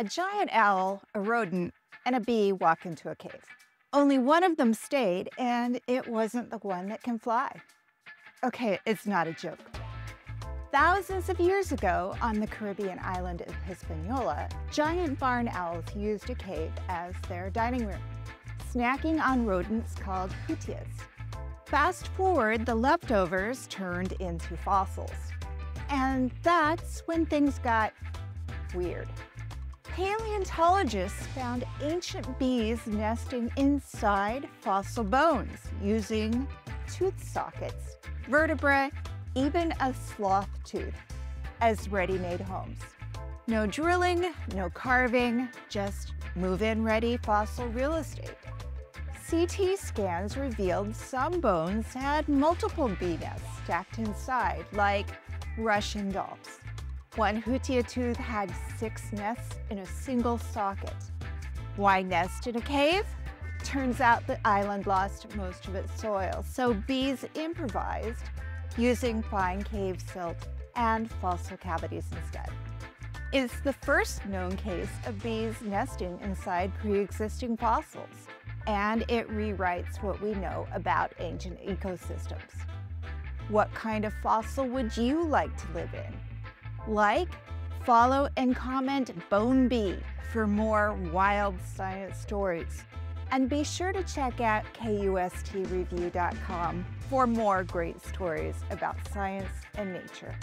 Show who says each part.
Speaker 1: A giant owl, a rodent, and a bee walk into a cave. Only one of them stayed, and it wasn't the one that can fly. Okay, it's not a joke. Thousands of years ago, on the Caribbean island of Hispaniola, giant barn owls used a cave as their dining room, snacking on rodents called hutias. Fast forward, the leftovers turned into fossils. And that's when things got weird. Paleontologists found ancient bees nesting inside fossil bones using tooth sockets, vertebrae, even a sloth tooth as ready-made homes. No drilling, no carving, just move-in ready fossil real estate. CT scans revealed some bones had multiple bee nests stacked inside, like Russian dolls. One hutia tooth had six nests in a single socket. Why nest in a cave? Turns out the island lost most of its soil, so bees improvised using fine cave silt and fossil cavities instead. It's the first known case of bees nesting inside pre-existing fossils, and it rewrites what we know about ancient ecosystems. What kind of fossil would you like to live in? Like, follow, and comment Bone Bee for more wild science stories. And be sure to check out kustreview.com for more great stories about science and nature.